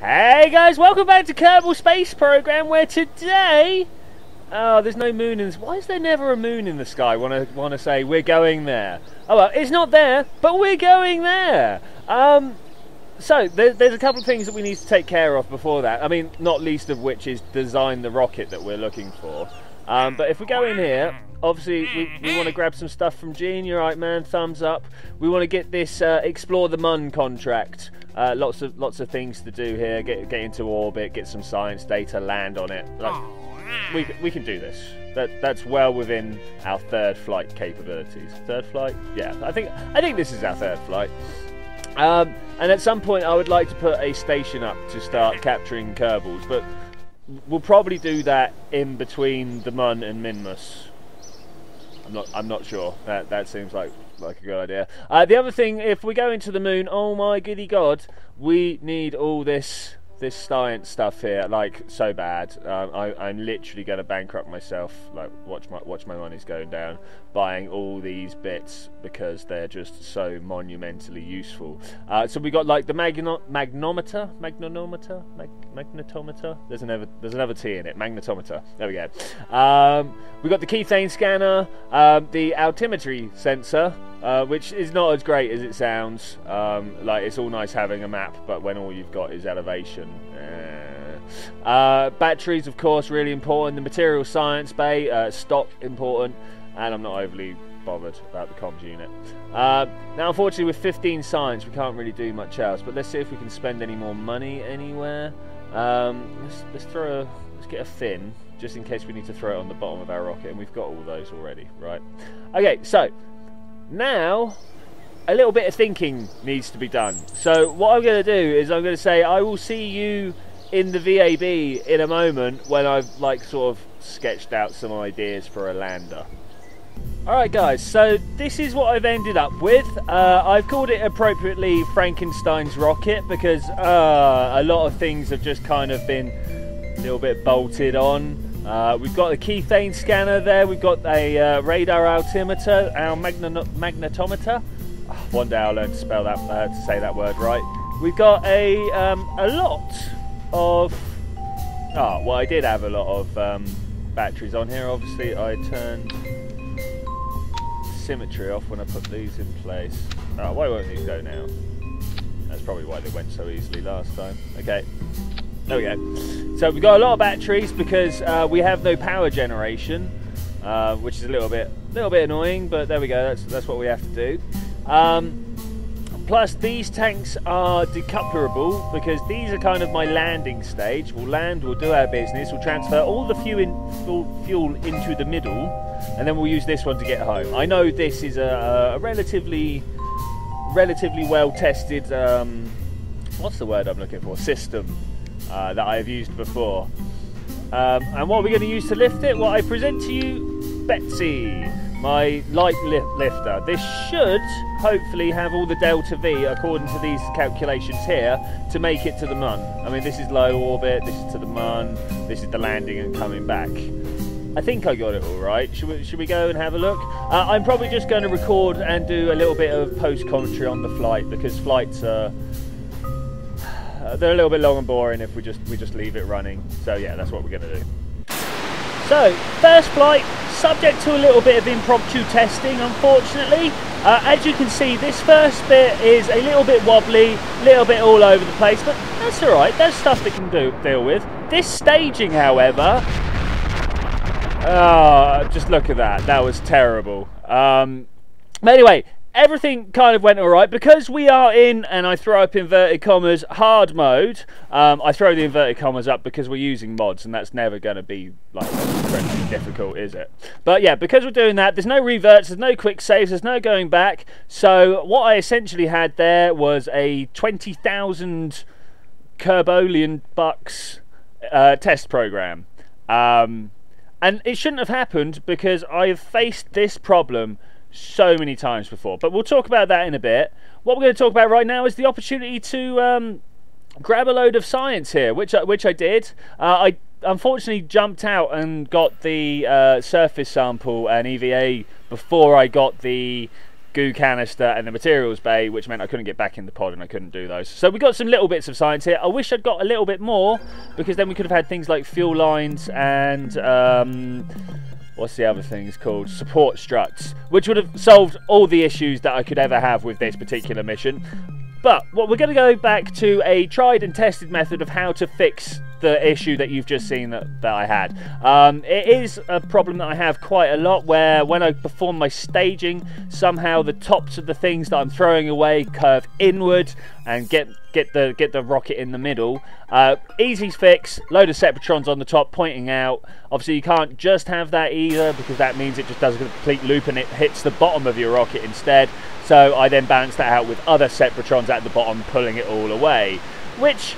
Hey guys, welcome back to Kerbal Space Program where today... Oh, there's no moon in. Why is there never a moon in the sky? Want to want to say we're going there? Oh well, it's not there, but we're going there. Um, so there, there's a couple of things that we need to take care of before that. I mean, not least of which is design the rocket that we're looking for. Um, but if we go in here, obviously we, we want to grab some stuff from Gene. You're right, man. Thumbs up. We want to get this uh, explore the Mun contract. Uh, lots of lots of things to do here. Get get into orbit, get some science data, land on it. Like, we we can do this. That that's well within our third flight capabilities. Third flight? Yeah, I think I think this is our third flight. Um, and at some point, I would like to put a station up to start capturing Kerbals, but we'll probably do that in between the Mun and Minmus. I'm not. I'm not sure. That that seems like like a good idea. Uh, the other thing, if we go into the moon, oh my goody god, we need all this this science stuff here, like so bad. Um, I, am literally going to bankrupt myself. Like watch my watch my money's going down, buying all these bits because they're just so monumentally useful. Uh, so we got like the magno- magnometer, magnetometer, mag- magnetometer. There's another there's another T in it. Magnetometer. There we go. Um, we got the kethane scanner, um, the altimetry sensor. Uh, which is not as great as it sounds. Um, like it's all nice having a map, but when all you've got is elevation. Uh, uh, batteries, of course, really important. The material science bay, uh, stock important, and I'm not overly bothered about the comms unit. Uh, now, unfortunately, with 15 science, we can't really do much else. But let's see if we can spend any more money anywhere. Um, let's, let's throw a, let's get a fin just in case we need to throw it on the bottom of our rocket, and we've got all those already, right? Okay, so now, a little bit of thinking needs to be done. So what I'm going to do is I'm going to say I will see you in the VAB in a moment when I've like sort of sketched out some ideas for a lander. Alright guys, so this is what I've ended up with. Uh, I've called it appropriately Frankenstein's rocket because uh, a lot of things have just kind of been a little bit bolted on. Uh, we've got a kethane scanner there. We've got a uh, radar altimeter, our magnetometer. Oh, one day I'll learn to spell that, uh, to say that word right. We've got a um, a lot of. Oh, well, I did have a lot of um, batteries on here. Obviously, I turned symmetry off when I put these in place. Oh, why won't these go now? That's probably why they went so easily last time. Okay. There we go. So we've got a lot of batteries because uh, we have no power generation, uh, which is a little bit, little bit annoying. But there we go. That's that's what we have to do. Um, plus, these tanks are decouplerable because these are kind of my landing stage. We'll land, we'll do our business, we'll transfer all the fuel, in, fuel into the middle, and then we'll use this one to get home. I know this is a, a relatively, relatively well tested. Um, what's the word I'm looking for? System uh, that I have used before. Um, and what we're we going to use to lift it? Well, I present to you Betsy, my light lift lifter. This should hopefully have all the delta V according to these calculations here to make it to the Mun. I mean, this is low orbit, this is to the Mun, this is the landing and coming back. I think I got it all right. Should we, should we go and have a look? Uh, I'm probably just going to record and do a little bit of post commentary on the flight because flights are they're a little bit long and boring if we just we just leave it running. So yeah, that's what we're going to do. So first flight, subject to a little bit of impromptu testing, unfortunately. Uh, as you can see, this first bit is a little bit wobbly, a little bit all over the place, but that's all right. There's stuff they can do deal with. This staging, however, oh, just look at that. That was terrible. Um, but anyway, everything kind of went all right. Because we are in and i throw up inverted commas hard mode um, i throw the inverted commas up because we're using mods and that's never going to be like incredibly difficult is it? But yeah because we're doing that there's no reverts there's no quick saves there's no going back. So what i essentially had there was a 20000 kerbolian bucks uh, test program. Um, and it shouldn't have happened because i've faced this problem so many times before. But we'll talk about that in a bit. What we're going to talk about right now is the opportunity to um, grab a load of science here, which I, which I did. Uh, I unfortunately jumped out and got the uh, surface sample and EVA before I got the goo canister and the materials bay, which meant I couldn't get back in the pod and I couldn't do those. So we got some little bits of science here. I wish I'd got a little bit more because then we could have had things like fuel lines and um, what's the other thing? things called? Support struts, which would have solved all the issues that I could ever have with this particular mission. But what we're going to go back to a tried and tested method of how to fix the issue that you've just seen that, that I had. Um, it is a problem that I have quite a lot where when I perform my staging, somehow the tops of the things that I'm throwing away curve inward and get get the get the rocket in the middle. Uh, easy fix, load of Separatrons on the top pointing out. Obviously you can't just have that either because that means it just does a complete loop and it hits the bottom of your rocket instead. So I then balance that out with other Separatrons at the bottom pulling it all away. Which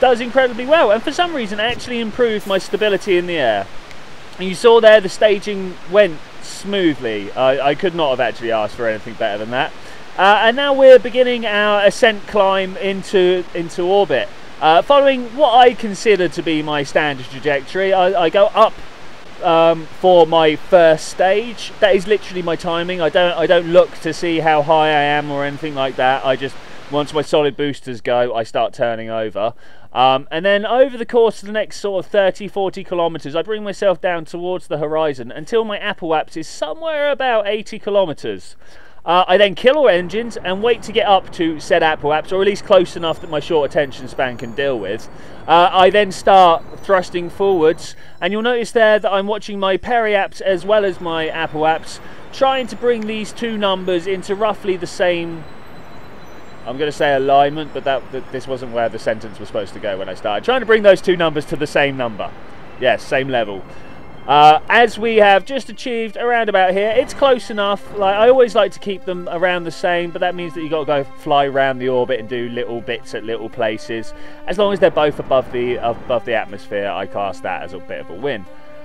does incredibly well. And for some reason, actually improved my stability in the air. And you saw there the staging went smoothly. I, I could not have actually asked for anything better than that. Uh, and now we're beginning our ascent climb into into orbit. Uh, following what I consider to be my standard trajectory, I, I go up um, for my first stage. That is literally my timing. I don't I don't look to see how high I am or anything like that. I just once my solid boosters go, I start turning over. Um, and then over the course of the next sort of 30, 40 kilometres, I bring myself down towards the horizon until my apoaps is somewhere about 80 kilometres. Uh, I then kill all engines and wait to get up to said apoaps, or at least close enough that my short attention span can deal with. Uh, I then start thrusting forwards, and you'll notice there that I'm watching my periaps as well as my apoaps, trying to bring these two numbers into roughly the same I'm going to say alignment, but that, that, this wasn't where the sentence was supposed to go when I started. Trying to bring those two numbers to the same number. Yes, same level. Uh, as we have just achieved around about here, it's close enough. Like I always like to keep them around the same, but that means that you got to go fly around the orbit and do little bits at little places. As long as they're both above the above the atmosphere, I cast that as a bit of a win.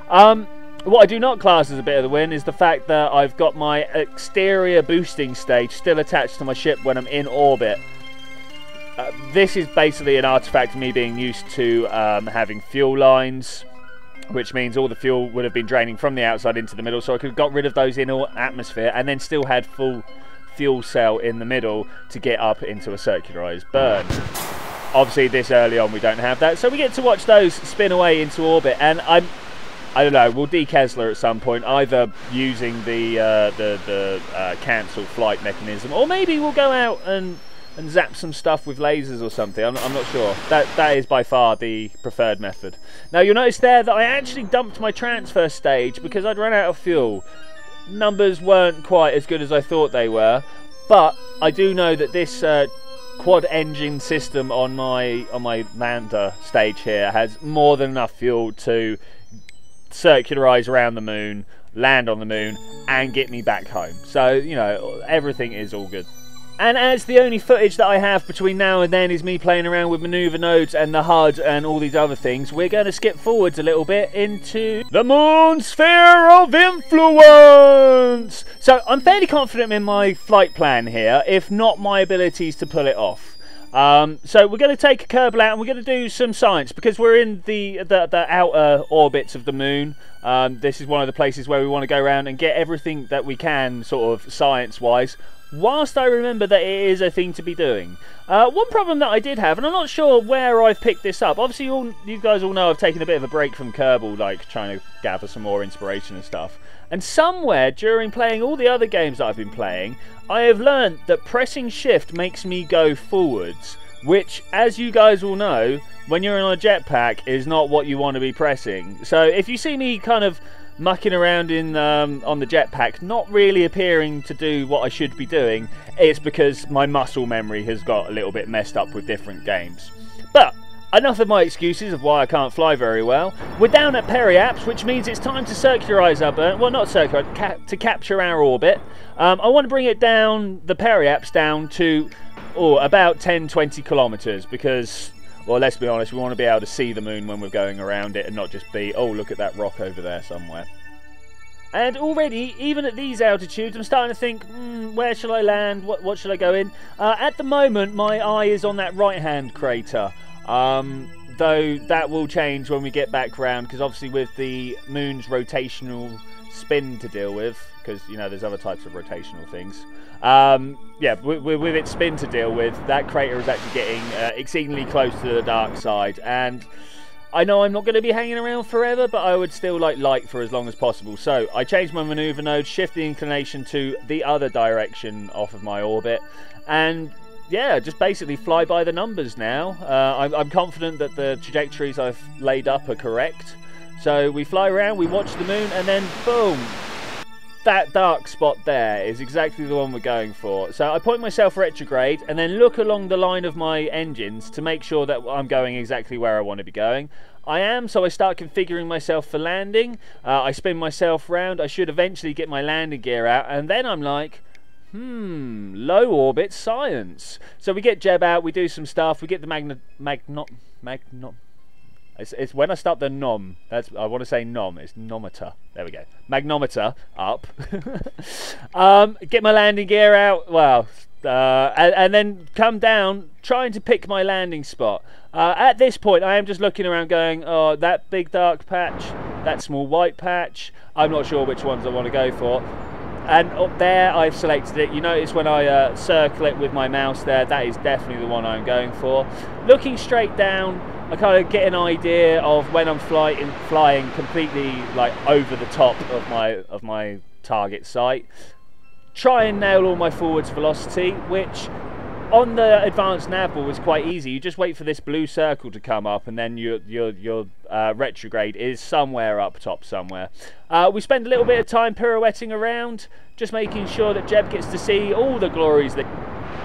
Um, what I do not class as a bit of the win is the fact that I've got my exterior boosting stage still attached to my ship when I'm in orbit. Uh, this is basically an artifact of me being used to um, having fuel lines, which means all the fuel would have been draining from the outside into the middle, so I could have got rid of those in all atmosphere and then still had full fuel cell in the middle to get up into a circularized burn. Obviously, this early on we don't have that, so we get to watch those spin away into orbit, and I'm I don't know. We'll de-Kessler at some point, either using the uh, the the uh, cancel flight mechanism, or maybe we'll go out and and zap some stuff with lasers or something. I'm, I'm not sure. That that is by far the preferred method. Now you'll notice there that I actually dumped my transfer stage because I'd run out of fuel. Numbers weren't quite as good as I thought they were, but I do know that this. Uh, quad engine system on my on my lander stage here has more than enough fuel to circularize around the moon, land on the moon, and get me back home. So, you know, everything is all good. And as the only footage that I have between now and then is me playing around with maneuver nodes and the HUD and all these other things, we're going to skip forwards a little bit into the moon sphere of influence. So I'm fairly confident in my flight plan here, if not my abilities to pull it off. Um, so we're going to take a Kerbal out and we're going to do some science because we're in the, the, the outer orbits of the moon. Um, this is one of the places where we want to go around and get everything that we can sort of science-wise whilst I remember that it is a thing to be doing. Uh, one problem that I did have, and I'm not sure where I've picked this up. Obviously, all, you guys all know I've taken a bit of a break from Kerbal, like trying to gather some more inspiration and stuff. And somewhere during playing all the other games I've been playing, I have learned that pressing shift makes me go forwards, which, as you guys will know, when you're on a jetpack is not what you want to be pressing. So if you see me kind of mucking around in um, on the jetpack, not really appearing to do what I should be doing, it's because my muscle memory has got a little bit messed up with different games. But Enough of my excuses of why I can't fly very well. We're down at Periaps, which means it's time to circularize our burn. Well, not circularize, ca to capture our orbit. Um, I want to bring it down, the Periaps, down to oh, about 10 20 kilometers because, well, let's be honest, we want to be able to see the moon when we're going around it and not just be, oh, look at that rock over there somewhere. And already, even at these altitudes, I'm starting to think, mm, where shall I land? What, what shall I go in? Uh, at the moment, my eye is on that right-hand crater. Um, though that will change when we get back round because obviously with the moon's rotational spin to deal with because you know there's other types of rotational things um, yeah with, with, its spin to deal with that crater is actually getting uh, exceedingly close to the dark side and I know I'm not going to be hanging around forever, but I would still like light for as long as possible. So I change my maneuver node, shift the inclination to the other direction off of my orbit, and yeah, just basically fly by the numbers now. Uh, I'm, I'm, confident that the trajectories I've laid up are correct. So we fly around, we watch the moon, and then boom, that dark spot there is exactly the one we're going for. So I point myself retrograde and then look along the line of my engines to make sure that I'm going exactly where I want to be going. I am, so I start configuring myself for landing. Uh, I spin myself round. I should eventually get my landing gear out, and then I'm like, Hmm, low orbit science. So we get Jeb out, we do some stuff, we get the magnet, magno, magno. It's, it's when I start the nom. That's I want to say nom. It's nometer. There we go. Magnometer up. um, get my landing gear out. Well, uh, and, and, then come down, trying to pick my landing spot. Uh, at this point, I am just looking around, going, "Oh, that big dark patch, that small white patch. I'm not sure which ones I want to go for." And up there I've selected it. You notice when I uh, circle it with my mouse there that is definitely the one I'm going for. Looking straight down I kind of get an idea of when I'm flying flying completely like over the top of my of my target site. Try and nail all my forwards velocity which on the advanced navball is quite easy. You just wait for this blue circle to come up, and then your your your uh, retrograde is somewhere up top somewhere. Uh, we spend a little bit of time pirouetting around, just making sure that Jeb gets to see all the glories that,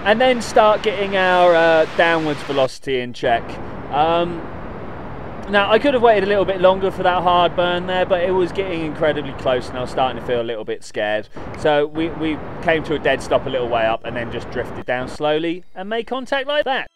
and then start getting our uh, downwards velocity in check. Um, now, I could have waited a little bit longer for that hard burn there, but it was getting incredibly close and I was starting to feel a little bit scared. So we, we came to a dead stop a little way up and then just drifted down slowly and made contact like that.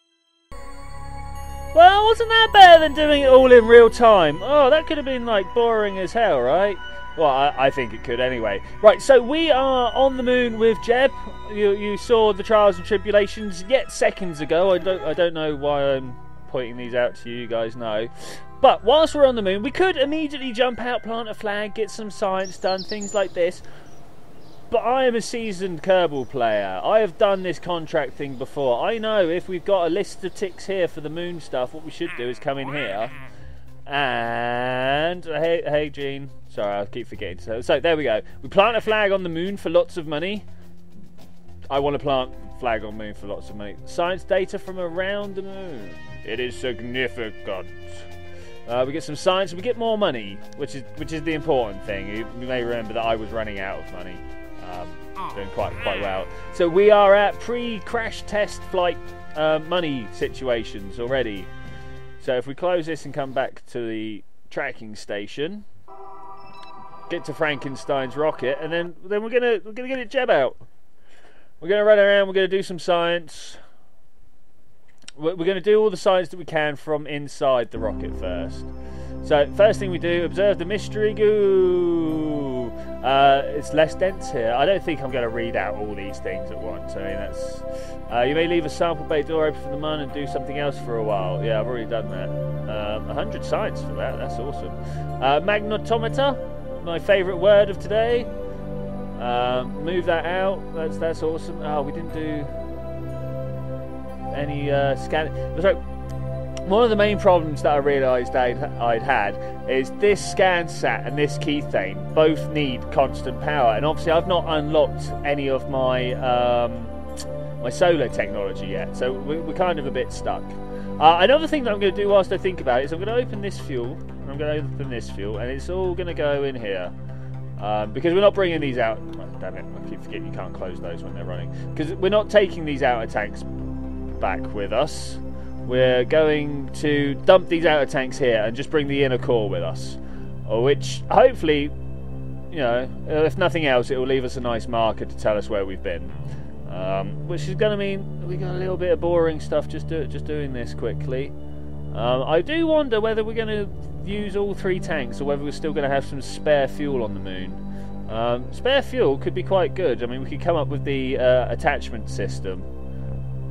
Well, wasn't that better than doing it all in real time? Oh, that could have been like boring as hell, right? Well, I, I, think it could anyway. Right, so we are on the moon with Jeb. You, you saw the trials and tribulations yet seconds ago. I don't I don't know why I'm pointing these out to you, guys know. But whilst we're on the moon, we could immediately jump out, plant a flag, get some science done, things like this. But I am a seasoned Kerbal player. I have done this contract thing before. I know if we've got a list of ticks here for the moon stuff, what we should do is come in here. And hey, hey, Gene. Sorry, I keep forgetting. So, so there we go. We plant a flag on the moon for lots of money. I want to plant flag on the moon for lots of money. Science data from around the moon. It is significant. Uh, we get some science, we get more money, which is which is the important thing. You, you may remember that I was running out of money, um, doing quite quite well. So we are at pre-crash test flight uh, money situations already. So if we close this and come back to the tracking station, get to Frankenstein's rocket, and then then we're gonna we're gonna get it Jeb out. We're gonna run around. We're gonna do some science we're going to do all the science that we can from inside the rocket first. So first thing we do, observe the mystery goo. Uh, it's less dense here. I don't think I'm going to read out all these things at once. I mean, that's. Uh, you may leave a sample bay door open for the mun and do something else for a while. Yeah, I've already done that. Um, 100 science for that. That's awesome. Uh, magnetometer, my favourite word of today. Um, move that out. That's that's awesome. Oh, we didn't do any uh, scan. So one of the main problems that I realised I'd, I'd, had is this ScanSat and this key thing both need constant power, and obviously I've not unlocked any of my um, my solar technology yet, so we're, kind of a bit stuck. Uh, another thing that I'm going to do whilst I think about it is I'm going to open this fuel, and I'm going to open this fuel, and it's all going to go in here. Um, because we're not bringing these out. Oh, damn it, I keep forgetting you can't close those when they're running. Because we're not taking these outer tanks back with us. We're going to dump these outer tanks here and just bring the inner core with us. Which, hopefully, you know, if nothing else, it will leave us a nice marker to tell us where we've been. Um, which is going to mean we got a little bit of boring stuff just do, just doing this quickly. Um, I do wonder whether we're going to use all three tanks or whether we're still going to have some spare fuel on the moon. Um, spare fuel could be quite good. I mean, we could come up with the uh, attachment system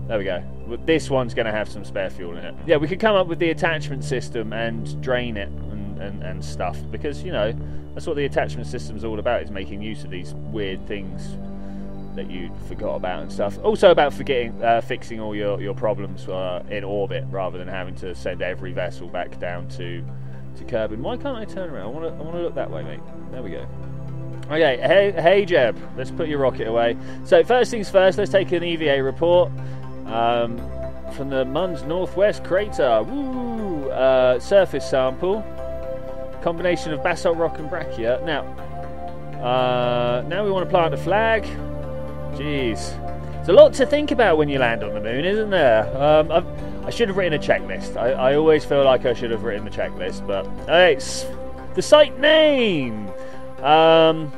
there we go. This one's going to have some spare fuel in it. Yeah, we could come up with the attachment system and drain it and, and, and stuff because, you know, that's what the attachment system's all about is making use of these weird things that you forgot about and stuff. Also about forgetting, uh, fixing all your, your problems uh, in orbit rather than having to send every vessel back down to to Kerbin. Why can't I turn around? I want to I want to look that way, mate. There we go. Okay, hey, hey Jeb, let's put your rocket away. So first things first, let's take an EVA report um, from the Mun's northwest crater. Woo! Uh, surface sample, combination of basalt rock and breccia. Now, uh, now we want to plant a flag. Jeez, there's a lot to think about when you land on the moon, isn't there? Um, i should have written a checklist. I, I, always feel like I should have written the checklist, but hey, it's the site name. Um,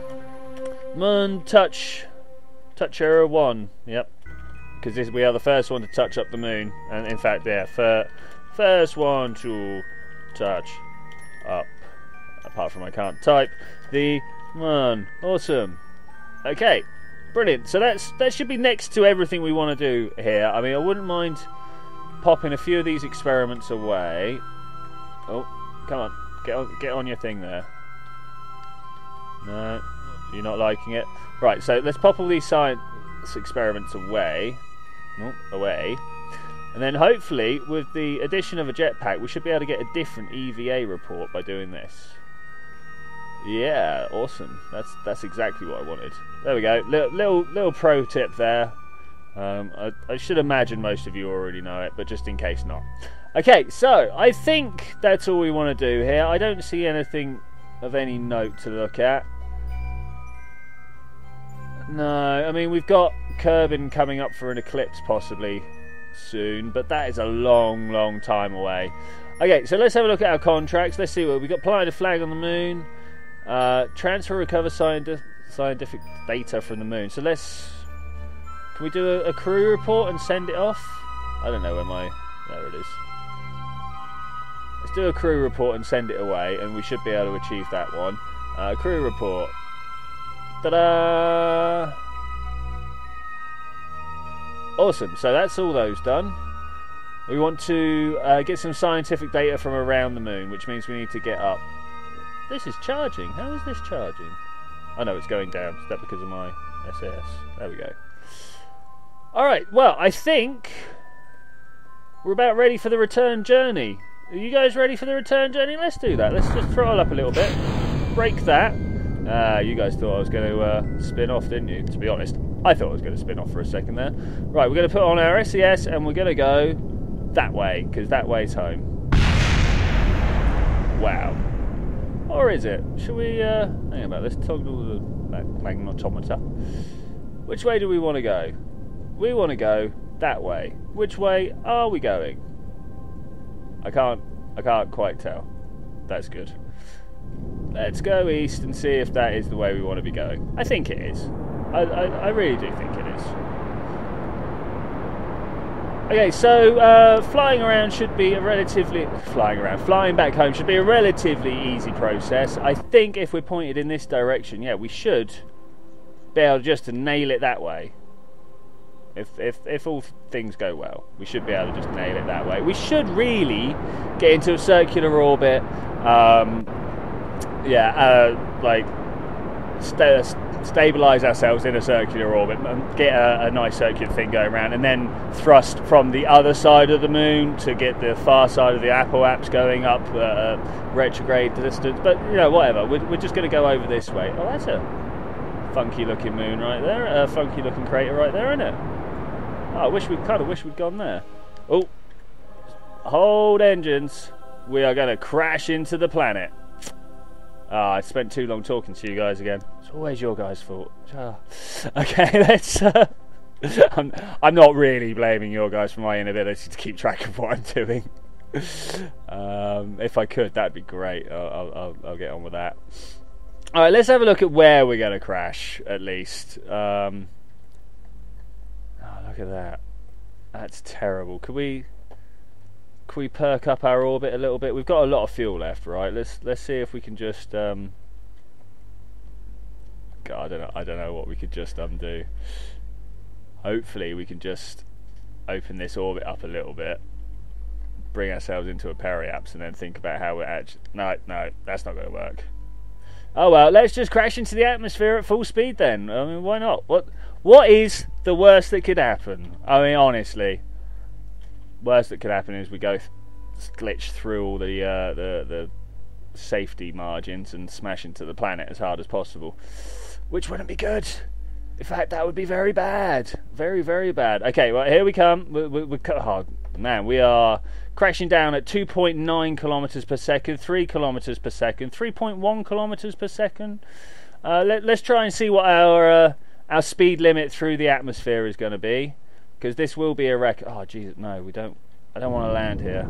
Moon Touch, Touch Error One. Yep, because we are the first one to touch up the moon, and in fact, yeah, fir first one to touch up. Apart from I can't type the moon. Awesome. Okay, brilliant. So that's that should be next to everything we want to do here. I mean, I wouldn't mind popping a few of these experiments away. Oh, come on, get on, get on your thing there. No, you're not liking it. Right, so let's pop all these science experiments away. Oh, away. And then hopefully, with the addition of a jetpack, we should be able to get a different EVA report by doing this. Yeah, awesome. That's that's exactly what I wanted. There we go. Little little, little pro tip there. Um, I, I should imagine most of you already know it, but just in case not. Okay, so I think that's all we want to do here. I don't see anything of any note to look at. No, I mean, we've got Kerbin coming up for an eclipse possibly soon, but that is a long, long time away. Okay, so let's have a look at our contracts. Let's see what we've got. Planted a flag on the moon. Uh, transfer, recover scientific, scientific data from the moon. So let's. Can we do a, a crew report and send it off? I don't know where my. There it is. Let's do a crew report and send it away, and we should be able to achieve that one. Uh, crew report. Ta-da! Awesome, so that's all those done. We want to uh, get some scientific data from around the moon, which means we need to get up. This is charging. How is this charging? I know it's going down. Is that because of my SAS? There we go. Alright, well, I think we're about ready for the return journey. Are you guys ready for the return journey? Let's do that. Let's just throttle up a little bit. Break that. Ah, you guys thought I was going to uh, spin off, didn't you? To be honest, I thought it was going to spin off for a second there. Right, we're going to put on our SAS and we're going to go that way, because that way's home. Wow. Or is it? Should we, uh, hang about, let's toggle the magnetometer. Which way do we want to go? We want to go that way. Which way are we going? I can't, I can't quite tell. That's good. Let's go east and see if that is the way we want to be going. I think it is. I, I, really do think it is. Okay, so uh, flying around should be a relatively flying around, flying back home should be a relatively easy process. I think if we're pointed in this direction, yeah, we should be able just to nail it that way. If if if all things go well, we should be able to just nail it that way. We should really get into a circular orbit. Um, yeah, uh, like st stabilize ourselves in a circular orbit and get a, a, nice circular thing going around, and then thrust from the other side of the moon to get the far side of the apoaps going up uh, retrograde distance. But you know, whatever. We're, we're just going to go over this way. Oh, that's a funky looking moon right there. A funky looking crater right there, isn't it? Oh, I wish we kind of wish we'd gone there. Oh, hold engines. We are going to crash into the planet. Oh, I spent too long talking to you guys again. It's always your guys' fault. Oh. Okay, let's. Uh, I'm, I'm not really blaming your guys for my inability to keep track of what I'm doing. um, if I could, that'd be great. I'll, I'll, I'll, get on with that. All right, let's have a look at where we're going to crash, at least. Um, oh, look at that. That's terrible. Could we can we perk up our orbit a little bit? We've got a lot of fuel left, right? Let's let's see if we can just. Um, God, I don't know. I don't know what we could just undo. Hopefully, we can just open this orbit up a little bit, bring ourselves into a periaps, and then think about how we're actually. No, no, that's not going to work. Oh well, let's just crash into the atmosphere at full speed then. I mean, why not? What What is the worst that could happen? I mean, honestly, worst that could happen is we go th- glitch through all the uh, the the safety margins and smash into the planet as hard as possible, which wouldn't be good. In fact, that would be very bad. Very, very bad. Okay, well, here we come. We, we, we, oh, man, we are crashing down at 2.9 kilometers per second, 3 kilometers per second, 3.1 kilometers per second. Uh, let, us try and see what our uh, our speed limit through the atmosphere is going to be, because this will be a wreck. Oh, Jesus, no, we don't. I don't want to land here.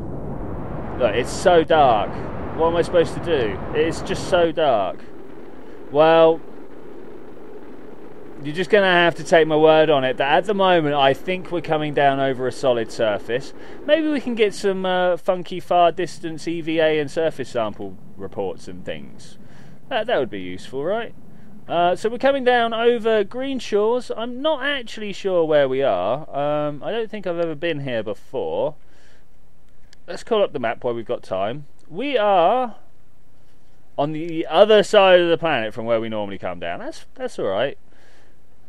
Look, it's so dark. What am I supposed to do? It's just so dark. Well, you're just going to have to take my word on it that at the moment I think we're coming down over a solid surface. Maybe we can get some uh, funky far distance EVA and surface sample reports and things. That, that would be useful, right? Uh, so we're coming down over Green Shores. I'm not actually sure where we are. Um, I don't think I've ever been here before. Let's call up the map while we've got time. We are on the other side of the planet from where we normally come down. That's that's all right.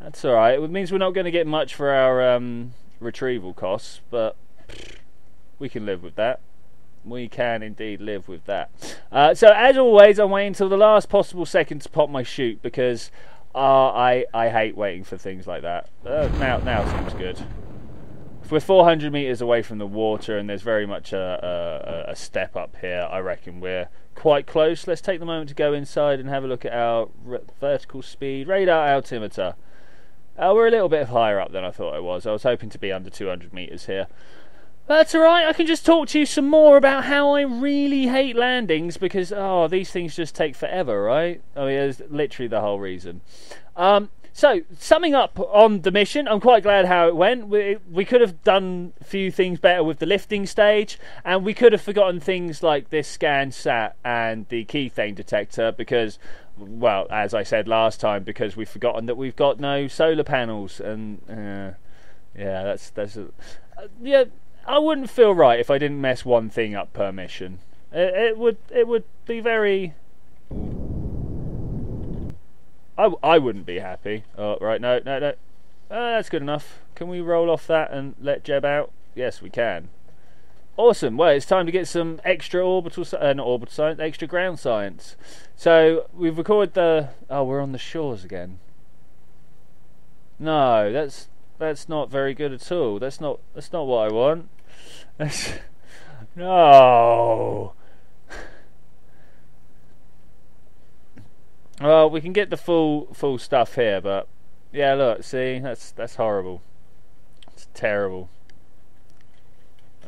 That's alright. It means we're not going to get much for our um, retrieval costs, but we can live with that. We can indeed live with that. Uh, so, as always, I'm waiting until the last possible second to pop my chute because uh, I I hate waiting for things like that. Uh, now now seems good. If we're 400 meters away from the water and there's very much a, a, a step up here, I reckon we're quite close. Let's take the moment to go inside and have a look at our vertical speed radar altimeter. Uh, we're a little bit higher up than I thought I was. I was hoping to be under 200 metres here. But that's alright, I can just talk to you some more about how I really hate landings because, oh, these things just take forever, right? I mean, it's literally the whole reason. Um, so, summing up on the mission, I'm quite glad how it went. We, we could have done a few things better with the lifting stage, and we could have forgotten things like this scan sat and the kethane detector because well, as I said last time, because we've forgotten that we've got no solar panels, and uh, yeah, that's that's a, uh, yeah. I wouldn't feel right if I didn't mess one thing up per mission. It, it would it would be very. I, I wouldn't be happy. Oh, right, no, no, no. Uh, that's good enough. Can we roll off that and let Jeb out? Yes, we can. Awesome. Well, it's time to get some extra orbital, uh, not orbital science, extra ground science. So we've recorded the. Oh, we're on the shores again. No, that's that's not very good at all. That's not that's not what I want. That's no. Well, we can get the full full stuff here, but yeah, look, see, that's that's horrible. It's terrible.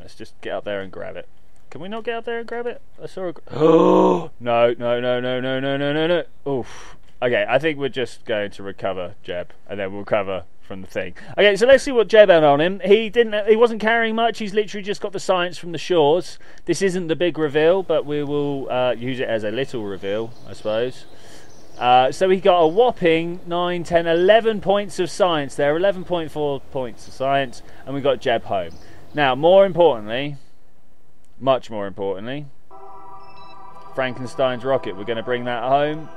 Let's just get up there and grab it. Can we not get up there and grab it? I saw a. Oh no no no no no no no no no. Oof. Okay, I think we're just going to recover Jeb, and then we'll cover from the thing. Okay, so let's see what Jeb had on him. He didn't. He wasn't carrying much. He's literally just got the science from the shores. This isn't the big reveal, but we will uh, use it as a little reveal, I suppose. Uh, so he got a whopping 9, 10, 11 points of science there, 11.4 points of science, and we got Jeb home. Now, more importantly, much more importantly, Frankenstein's rocket. We're going to bring that home.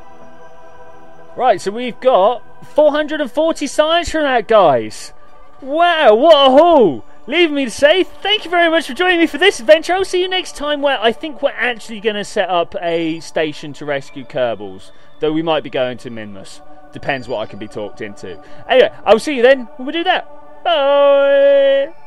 Right, so we've got 440 signs from that, guys. Wow, what a haul! Leaving me to say thank you very much for joining me for this adventure. I'll see you next time where I think we're actually going to set up a station to rescue Kerbals, though we might be going to Minmus. Depends what I can be talked into. Anyway, I'll see you then when we do that. Bye!